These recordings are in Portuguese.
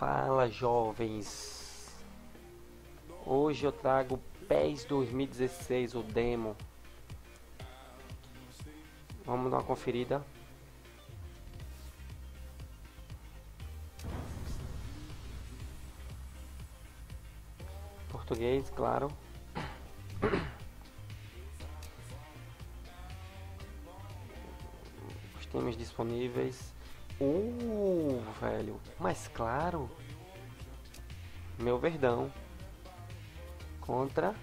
Fala jovens! Hoje eu trago PES 2016, o demo. Vamos dar uma conferida. Português, claro. Os temas disponíveis. Uh, velho, mais claro. Meu Verdão contra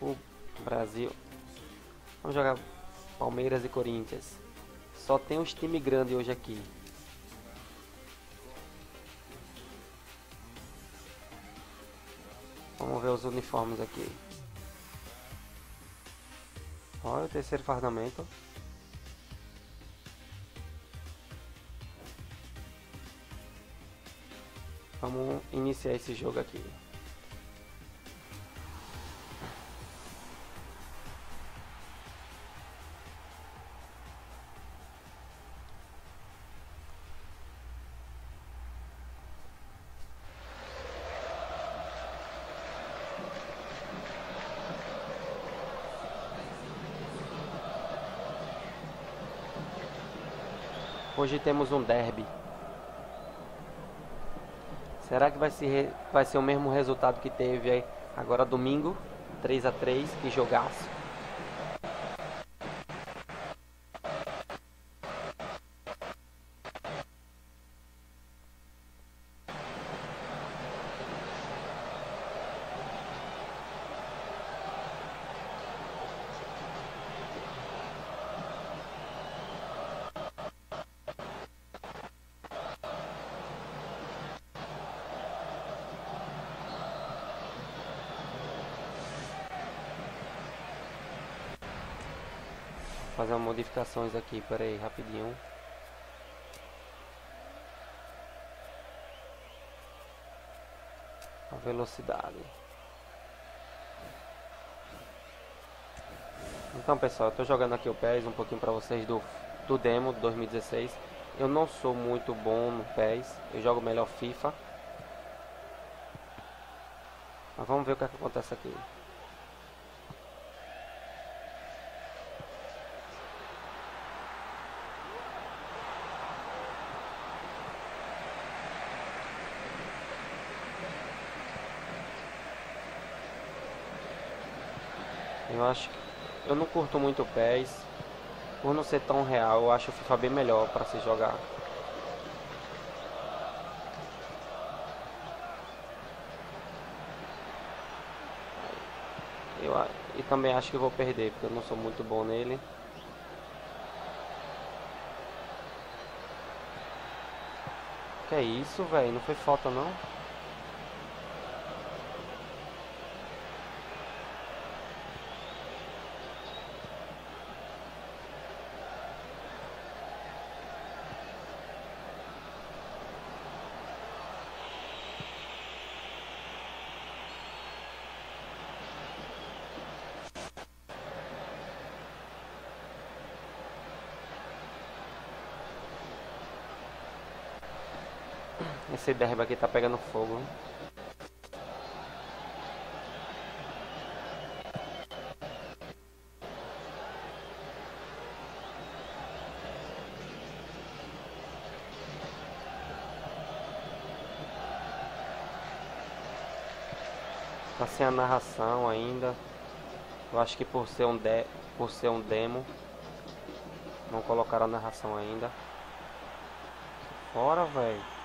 o Brasil. Vamos jogar Palmeiras e Corinthians. Só tem os time grande hoje aqui. Vamos ver os uniformes aqui. Olha o terceiro fardamento. Vamos iniciar esse jogo aqui. Hoje temos um derby. Será que vai ser, vai ser o mesmo resultado que teve agora domingo? 3 a 3 que jogaço. Fazer modificações aqui, pera rapidinho. A velocidade. Então pessoal, eu tô jogando aqui o PES um pouquinho pra vocês do, do demo 2016. Eu não sou muito bom no PES, eu jogo melhor FIFA. Mas vamos ver o que, é que acontece aqui. Eu acho que eu não curto muito o PES. Por não ser tão real, eu acho o FIFA bem melhor para se jogar. Eu, e também acho que vou perder, porque eu não sou muito bom nele. Que é isso, velho? Não foi falta não? Esse derby aqui tá pegando fogo. Tá sem a narração ainda. Eu acho que por ser um de por ser um demo não colocaram a narração ainda. Fora, velho.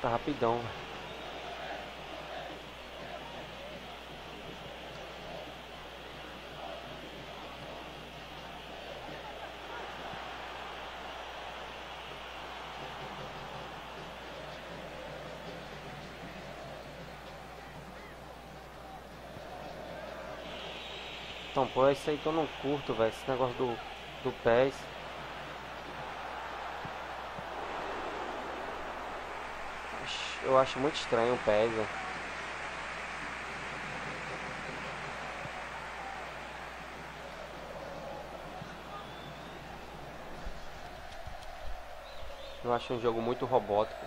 Tá rapidão. Então, pô, é isso aí que eu não curto, velho. Esse negócio do, do PES. Eu acho muito estranho o PES. Né? Eu acho um jogo muito robótico.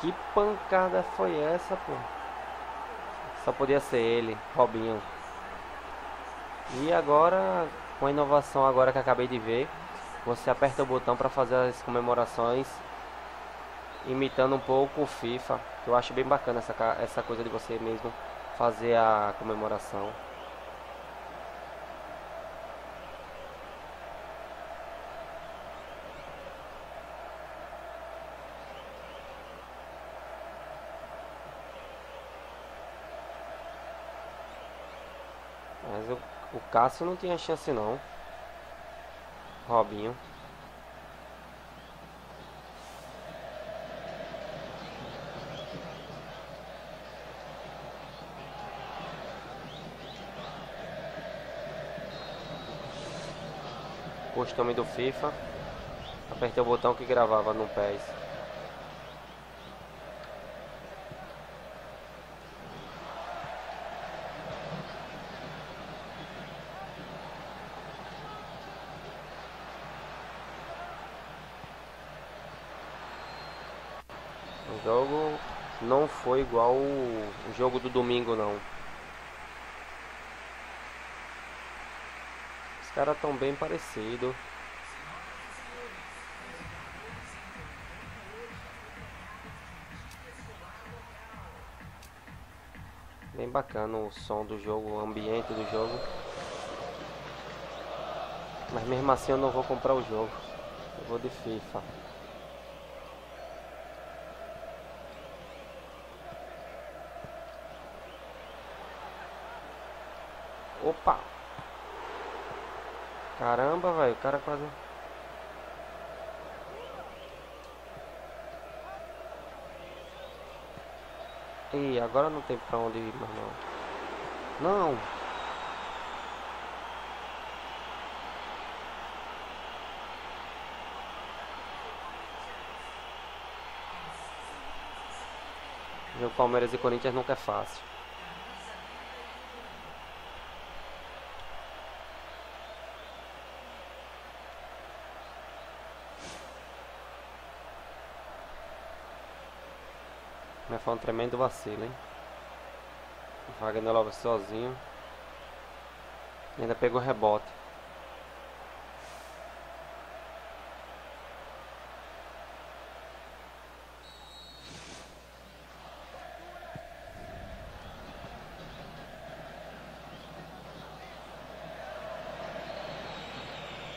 Que pancada foi essa, pô? Só podia ser ele, Robinho. E agora, com a inovação agora que acabei de ver, você aperta o botão para fazer as comemorações imitando um pouco o FIFA, que eu acho bem bacana essa, essa coisa de você mesmo fazer a comemoração. O Cássio não tinha chance não. Robinho. Costume do FIFA. Apertei o botão que gravava no PES. O jogo não foi igual o jogo do domingo não. Os caras tão bem parecidos. Bem bacana o som do jogo, o ambiente do jogo. Mas mesmo assim eu não vou comprar o jogo. Eu vou de FIFA. Opa! Caramba, velho, o cara quase... Ih, agora não tem pra onde ir não. Não! O Palmeiras e Corinthians nunca é fácil. Mas foi um tremendo vacilo, hein? O Wagner Love sozinho. E ainda pegou rebote.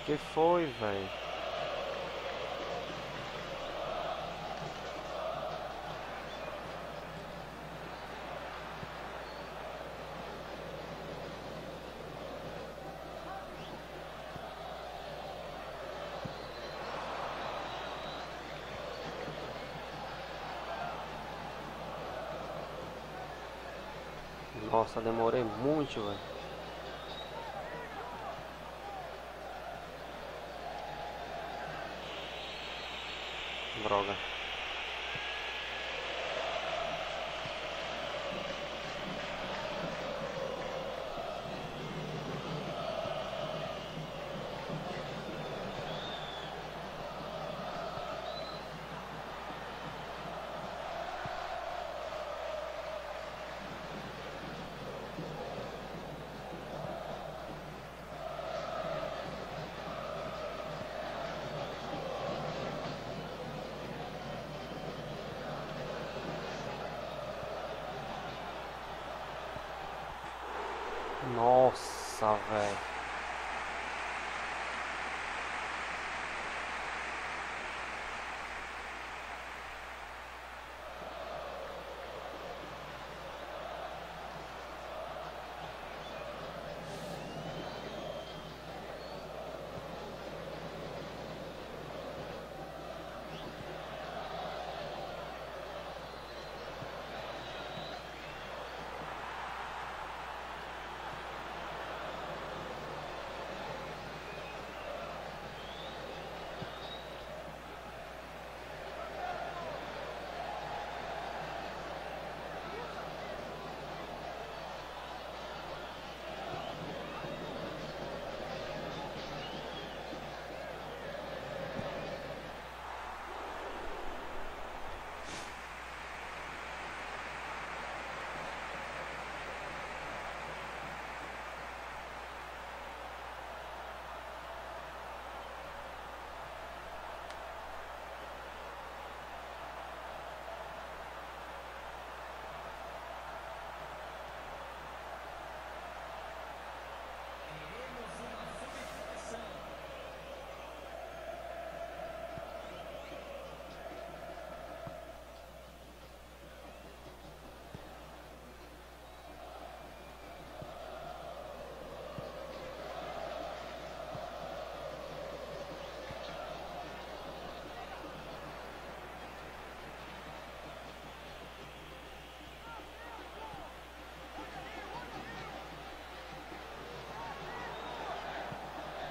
Que foi, velho? Nossa, demorei muito, velho. Droga. Nossa, velho.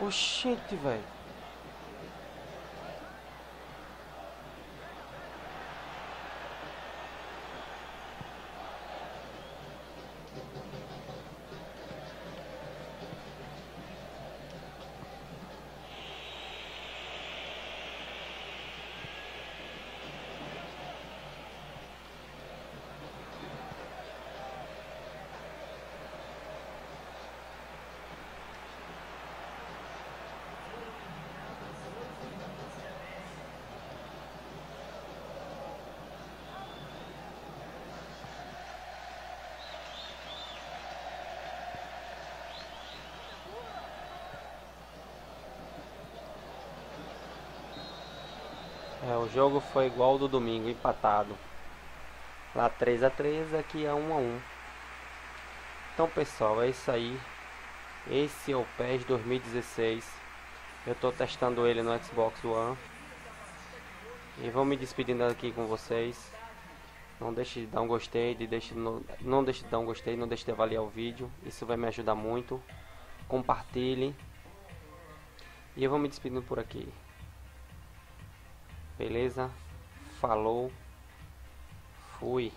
Oxente, velho. O jogo foi igual ao do domingo, empatado. Lá 3 a 3 aqui é 1 a 1 Então pessoal, é isso aí. Esse é o PES 2016. Eu estou testando ele no Xbox One. E vou me despedindo aqui com vocês. Não deixe de dar um gostei, de deixe, não, não deixe de dar um gostei, não deixe de avaliar o vídeo. Isso vai me ajudar muito. Compartilhe. E eu vou me despedindo por aqui. Beleza? Falou. Fui.